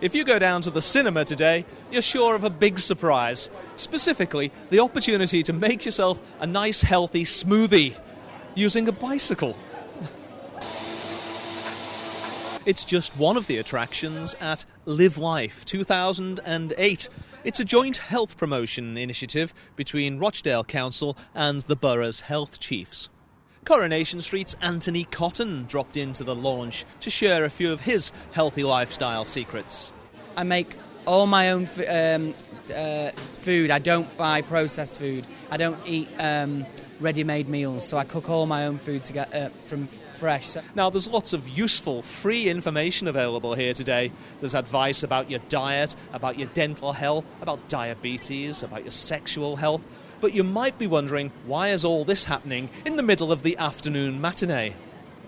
If you go down to the cinema today, you're sure of a big surprise. Specifically, the opportunity to make yourself a nice, healthy smoothie using a bicycle. It's just one of the attractions at Live Life 2008. It's a joint health promotion initiative between Rochdale Council and the borough's health chiefs. Coronation Street's Anthony Cotton dropped into the launch to share a few of his healthy lifestyle secrets. I make all my own f- um, uh, food. I don't buy processed food. I don't eat um, ready-made meals. So I cook all my own food to get uh, from fresh. So Now, there's lots of useful free information available here today. There's advice about your diet, about your dental health, about diabetes, about your sexual health. But you might be wondering why is all this happening in the middle of the afternoon matinee?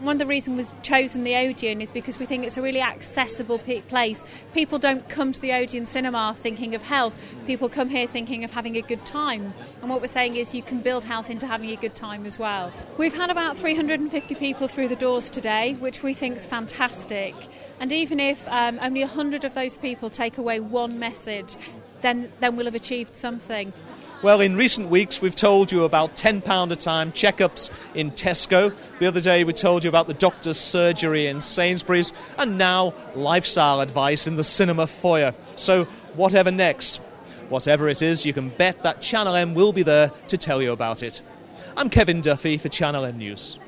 One of the reasons we've chosen the Odeon is because we think it's a really accessible place. People don't come to the Odeon cinema thinking of health. People come here thinking of having a good time. And what we're saying is you can build health into having a good time as well. We've had about 350 people through the doors today, which we think is fantastic. And even if um, only 100 of those people take away one message, then, then we'll have achieved something. Well, in recent weeks, we've told you about £10 a time checkups in Tesco. The other day, we told you about the doctor's surgery in Sainsbury's. And now, lifestyle advice in the cinema foyer. So, whatever next? Whatever it is, you can bet that Channel M will be there to tell you about it. I'm Kevin Duffy for Channel M News.